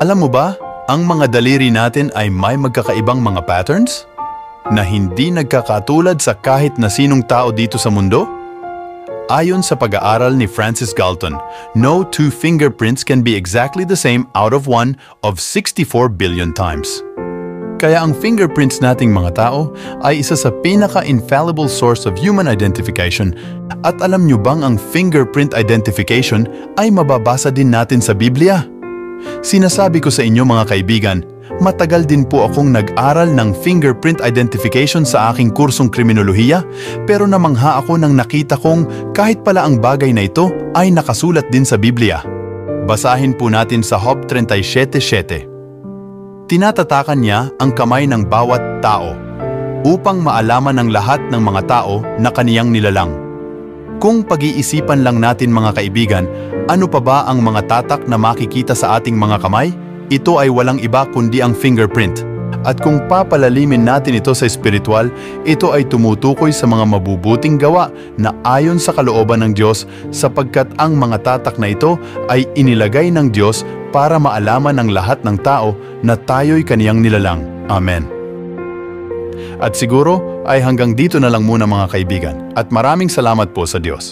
Alam mo ba, ang mga daliri natin ay may magkakaibang mga patterns na hindi nagkakatulad sa kahit na sinong tao dito sa mundo? Ayon sa pag-aaral ni Francis Galton, no two fingerprints can be exactly the same out of one of 64 billion times. Kaya ang fingerprints nating mga tao ay isa sa pinaka-infallible source of human identification. At alam nyo bang ang fingerprint identification ay mababasa din natin sa Biblia? Sinasabi ko sa inyo mga kaibigan, matagal din po akong nag-aral ng fingerprint identification sa aking kursong kriminolohiya, pero namangha ako nang nakita kong kahit pala ang bagay na ito ay nakasulat din sa Biblia. Basahin po natin sa Job 37.7. Tinatatakan niya ang kamay ng bawat tao upang maalaman ng lahat ng mga tao na kaniyang nilalang. Kung pag-iisipan lang natin mga kaibigan, ano pa ba ang mga tatak na makikita sa ating mga kamay? Ito ay walang iba kundi ang fingerprint. At kung papalalimin natin ito sa espiritual, ito ay tumutukoy sa mga mabubuting gawa na ayon sa kalooban ng Diyos sapagkat ang mga tatak na ito ay inilagay ng Diyos para maalaman ng lahat ng tao na tayo'y kaniyang nilalang. Amen. At siguro ay hanggang dito na lang muna mga kaibigan at maraming salamat po sa Diyos.